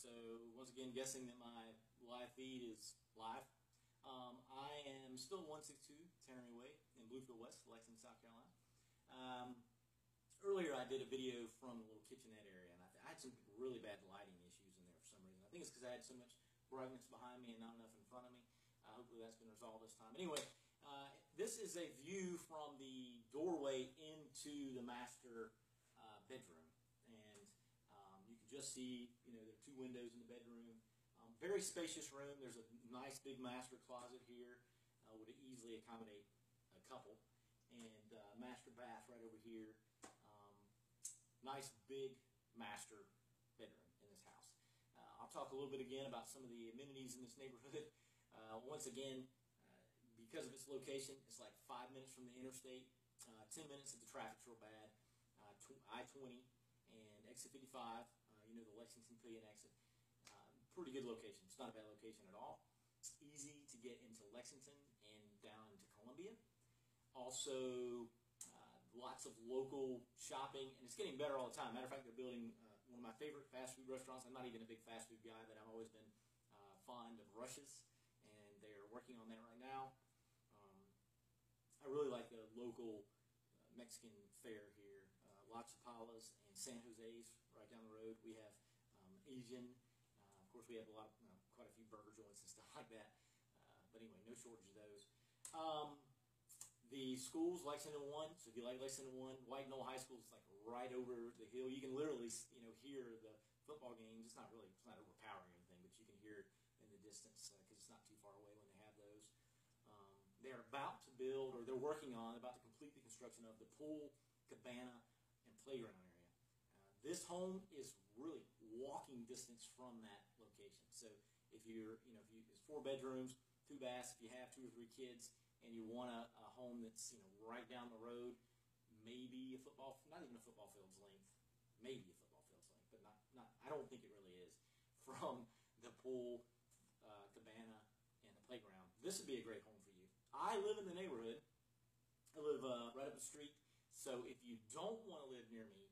So once again, guessing that my live feed is live. Um, I am still 162 Tannery Way in Bluefield West, Lexington, South Carolina. Um, earlier I did a video from the little kitchenette area, and I, I, had some really bad lighting issues in there for some reason. I think it's because I had so much brightness behind me and not enough in front of me. Uh, hopefully that's been resolved this time. Anyway, uh, this is a view from the doorway into the master uh, bedroom, and um, you can just see, you know, there are two windows in the bedroom. Um, very spacious room. There's a nice big master closet here. Uh, would easily accommodate a couple. And uh, master bath right over here. Um, nice big master bedroom in this house. Uh, I'll talk a little bit again about some of the amenities in this neighborhood. Uh, once again, uh, because of its location, it's like five minutes from the interstate, uh, 10 minutes if the traffic's real bad, I-20 and exit 55, you know, the Lexington Pelion exit. pretty good location. It's not a bad location at all. It's easy to get into Lexington and down to Columbia. Also, uh, lots of local shopping, and it's getting better all the time. Matter of fact, they're building uh, one of my favorite fast food restaurants. I'm not even a big fast food guy, but I've always been uh, fond of Rush's and they are working on that right now. Um, I really like the local uh, Mexican fare here. Uh, La Chapala's and San Jose's down the road. We have um, Asian. Uh, of course, we have a lot, of, quite a few burger joints and stuff like that. Uh, but anyway, no shortage of those. Um, the schools, Lexington One. So if you like Lexington One, White Knoll High School is like right over the hill. You can literally, you know, hear the football games. It's not really, it's not overpowering or anything, but you can hear in the distance because uh, it's not too far away when they have those. Um, they're about to build, or they're working on, about to complete the construction of the pool, cabana, and playground this home is really walking distance from that location. So if you're, you know, if you, it's four bedrooms, two baths, if you have two or three kids, and you want a, a home that's, you know, right down the road, maybe a football, not even a football field's length, maybe a football field's length, but not, not, I don't think it really is, from the pool uh, cabana, and the playground. This would be a great home for you. I live in the neighborhood. I live uh, right up the street. So if you don't want to live near me,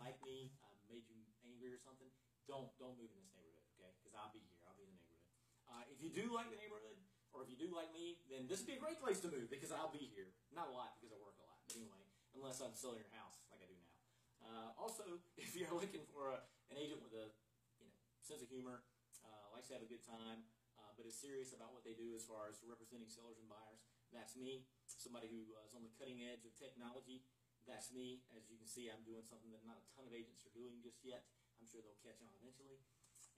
like me, I made you angry or something, don't don't move in this neighborhood, okay? Because I'll be here. I'll be in the neighborhood. Uh, if you do like the neighborhood, or if you do like me, then this would be a great place to move because I'll be here. Not a lot because I work a lot, but anyway, unless I'm selling your house like I do now. Uh, also, if you're looking for a, an agent with a you know sense of humor, uh, likes to have a good time, uh, but is serious about what they do as far as representing sellers and buyers. That's me, somebody who uh, is on the cutting edge of technology. That's me. As you can see, I'm doing something that not a ton of agents are doing just yet. I'm sure they'll catch on eventually.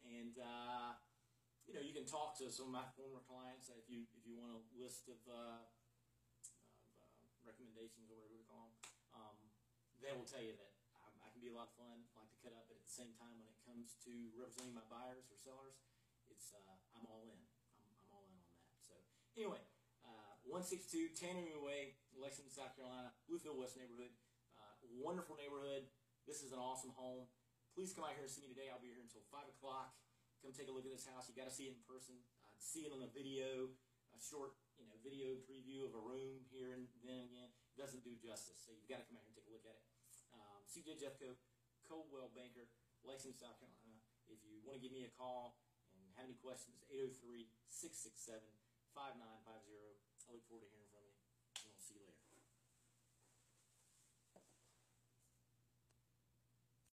And uh, you know, you can talk to some of my former clients if you if you want a list of, uh, of uh, recommendations or whatever we call them. Um, they will tell you that I can be a lot of fun, like to cut up, but at the same time, when it comes to representing my buyers or sellers, it's uh, I'm all in. I'm, I'm, all in on that. So anyway, 162 Tannery Way, Lexington, South Carolina, Bluefield West neighborhood. Uh, wonderful neighborhood. This is an awesome home. Please come out here and see me today. I'll be here until 5 o'clock. Come take a look at this house. you got to see it in person. Uh, see it on a video, a short you know, video preview of a room here and then again. It doesn't do justice. So you've got to come out here and take a look at it. Um, CJ Jeffcoat, Coldwell Banker, Lexington, South Carolina. If you want to give me a call and have any questions, 803 667 5950 forward to hearing from you, and I'll see you later.